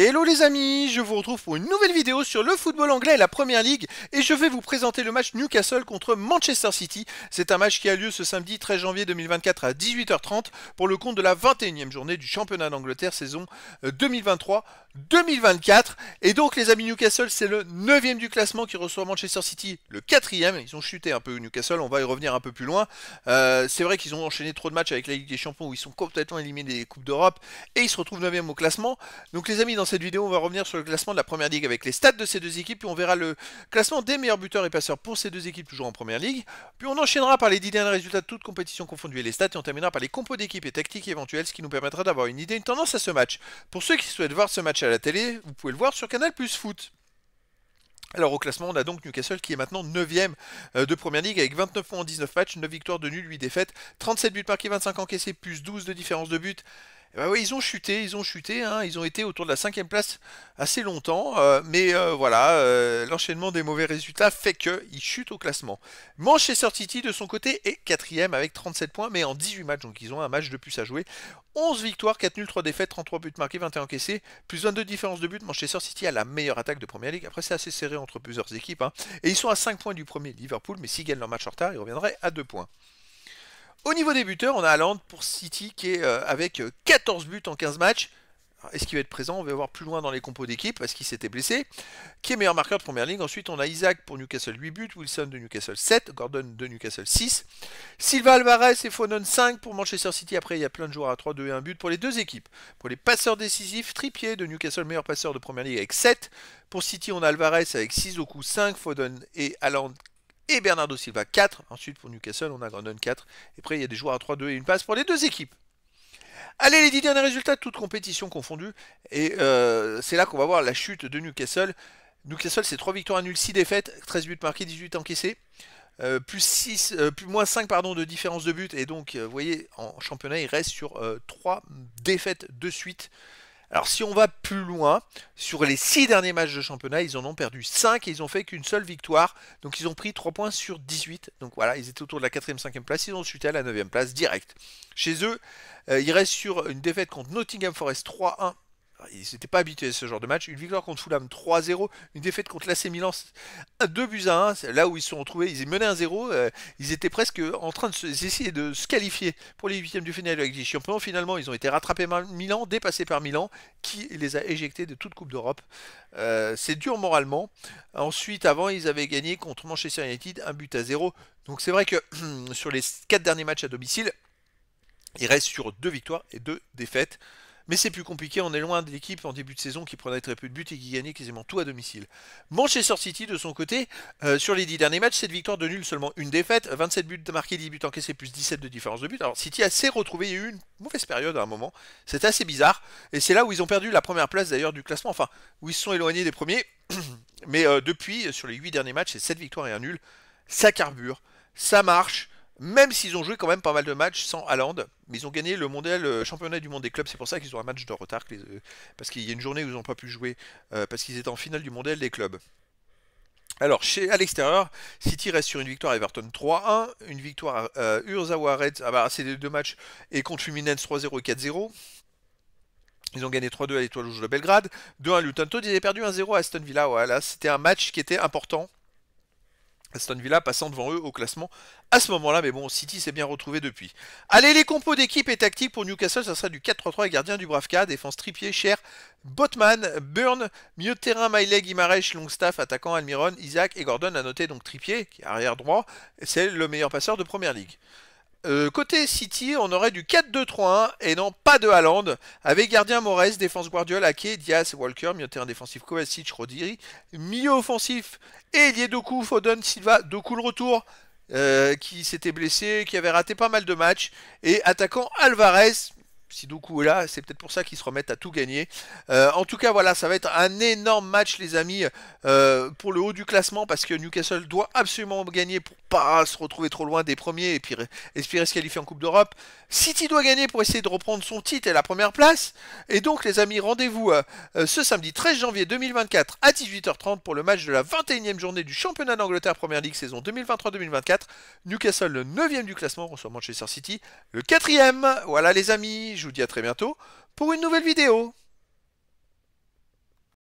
Hello les amis, je vous retrouve pour une nouvelle vidéo sur le football anglais et la Première Ligue et je vais vous présenter le match Newcastle contre Manchester City. C'est un match qui a lieu ce samedi 13 janvier 2024 à 18h30 pour le compte de la 21e journée du championnat d'Angleterre saison 2023 2024. Et donc les amis Newcastle, c'est le 9 du classement qui reçoit Manchester City, le 4 Ils ont chuté un peu Newcastle, on va y revenir un peu plus loin. Euh, c'est vrai qu'ils ont enchaîné trop de matchs avec la Ligue des Champions où ils sont complètement éliminés des Coupes d'Europe et ils se retrouvent 9 au classement. Donc les amis, dans cette vidéo, on va revenir sur le classement de la Première Ligue avec les stats de ces deux équipes, puis on verra le classement des meilleurs buteurs et passeurs pour ces deux équipes toujours en Première Ligue. Puis on enchaînera par les 10 derniers résultats de toutes compétitions confondues et les stats, et on terminera par les compos d'équipes et tactiques éventuelles, ce qui nous permettra d'avoir une idée, une tendance à ce match. Pour ceux qui souhaitent voir ce match à la télé, vous pouvez le voir sur Canal Plus Foot. Alors au classement, on a donc Newcastle qui est maintenant 9ème euh, de Première Ligue avec 29 points en 19 matchs, 9 victoires de nul, 8 défaites, 37 buts marqués, 25 encaissés, plus 12 de différence de but. Bah oui, ils ont chuté, ils ont chuté, hein. ils ont été autour de la cinquième place assez longtemps, euh, mais euh, voilà, euh, l'enchaînement des mauvais résultats fait qu'ils chutent au classement. Manchester City de son côté est quatrième avec 37 points, mais en 18 matchs, donc ils ont un match de plus à jouer. 11 victoires, 4 nuls, 3 défaites, 33 buts marqués, 21 encaissés, plus 22 différences de but. Manchester City a la meilleure attaque de Première Ligue. Après, c'est assez serré entre plusieurs équipes, hein. et ils sont à 5 points du premier Liverpool, mais s'ils gagnent leur match en retard, ils reviendraient à 2 points. Au niveau des buteurs, on a Haaland pour City qui est euh, avec 14 euh, buts en 15 matchs. Est-ce qu'il va être présent? On va voir plus loin dans les compos d'équipe parce qu'il s'était blessé. Qui est meilleur marqueur de première ligne Ensuite, on a Isaac pour Newcastle 8 buts, Wilson de Newcastle 7, Gordon de Newcastle 6, Silva Alvarez et Fonon 5 pour Manchester City. Après, il y a plein de joueurs à 3, 2 et 1 but pour les deux équipes. Pour les passeurs décisifs, Trippier de Newcastle, meilleur passeur de première ligue avec 7. Pour City, on a Alvarez avec 6 au coup, 5, Foden et Haaland et Bernardo Silva 4. Ensuite pour Newcastle, on a Grandon 4. Et après, il y a des joueurs à 3-2 et une passe pour les deux équipes. Allez, les 10 derniers résultats, toutes compétitions confondues. Et euh, c'est là qu'on va voir la chute de Newcastle. Newcastle, c'est 3 victoires à nul, 6 défaites, 13 buts marqués, 18 encaissés. Euh, plus 6, euh, plus moins 5 pardon, de différence de but. Et donc, vous voyez, en championnat, il reste sur 3 défaites de suite. Alors si on va plus loin, sur les 6 derniers matchs de championnat, ils en ont perdu 5 et ils ont fait qu'une seule victoire. Donc ils ont pris 3 points sur 18. Donc voilà, ils étaient autour de la 4 e 5 e place, ils ont chuté à la 9 e place direct. Chez eux, euh, ils restent sur une défaite contre Nottingham Forest 3-1 ils n'étaient pas habitués à ce genre de match. Une victoire contre Fulham 3-0, une défaite contre l'AC Milan 2 buts à 1. Là où ils se sont retrouvés, ils menaient 1-0. Euh, ils étaient presque en train d'essayer de se qualifier pour les huitièmes du final avec les champions. Finalement, ils ont été rattrapés par Milan, dépassés par Milan, qui les a éjectés de toute Coupe d'Europe. Euh, c'est dur moralement. Ensuite, avant, ils avaient gagné contre Manchester United un but à 0. Donc c'est vrai que sur les 4 derniers matchs à domicile, ils restent sur 2 victoires et 2 défaites. Mais c'est plus compliqué, on est loin de l'équipe en début de saison qui prenait très peu de buts et qui gagnait quasiment tout à domicile. Manchester City, de son côté, euh, sur les 10 derniers matchs, 7 victoires de nul, seulement une défaite, 27 buts marqués, 10 buts encaissés, plus 17 de différence de but. Alors City a s'est retrouvé, il y a eu une mauvaise période à un moment, c'était assez bizarre, et c'est là où ils ont perdu la première place d'ailleurs du classement, enfin, où ils se sont éloignés des premiers, mais euh, depuis, sur les 8 derniers matchs, c'est 7 victoires et un nul, ça carbure, ça marche, même s'ils ont joué quand même pas mal de matchs sans Haaland, mais ils ont gagné le mondial euh, championnat du monde des clubs, c'est pour ça qu'ils ont un match de retard, euh, parce qu'il y a une journée où ils n'ont pas pu jouer, euh, parce qu'ils étaient en finale du mondial des clubs. Alors, à l'extérieur, City reste sur une victoire à Everton 3-1, une victoire à Urzawa Reds, ah bah, c'est les deux matchs, et contre Fluminense 3-0 et 4-0. Ils ont gagné 3-2 à l'Étoile Rouge de Belgrade, 2-1 à Luton Todd, ils avaient perdu 1-0 à Aston Villa, voilà, c'était un match qui était important Aston Villa passant devant eux au classement à ce moment-là, mais bon, City s'est bien retrouvé depuis. Allez, les compos d'équipe et tactique pour Newcastle, ça sera du 4-3-3 gardien du Bravka, défense tripier, cher, Botman, Burn, milieu de terrain, Miley, Guimarães, Longstaff, attaquant, Almiron, Isaac et Gordon à noter donc tripier, qui est arrière droit, c'est le meilleur passeur de première ligue. Euh, côté City, on aurait du 4-2-3-1 et non pas de Haaland, avec gardien Morez, défense Guardiola, Ake, Diaz, Walker, milieu terrain défensif Kovacic, Rodiri, milieu offensif, Elie Doku, Foden, Silva, Doku le retour, euh, qui s'était blessé, qui avait raté pas mal de matchs, et attaquant Alvarez, si Doku est là, c'est peut-être pour ça qu'ils se remettent à tout gagner. Euh, en tout cas, voilà, ça va être un énorme match, les amis, euh, pour le haut du classement, parce que Newcastle doit absolument gagner pour pas se retrouver trop loin des premiers et puis espérer se qualifier en Coupe d'Europe. City doit gagner pour essayer de reprendre son titre et la première place. Et donc, les amis, rendez-vous euh, ce samedi 13 janvier 2024 à 18h30 pour le match de la 21e journée du championnat d'Angleterre Première Ligue saison 2023-2024. Newcastle, le 9e du classement, reçoit Manchester City, le 4e. Voilà, les amis je vous dis à très bientôt pour une nouvelle vidéo.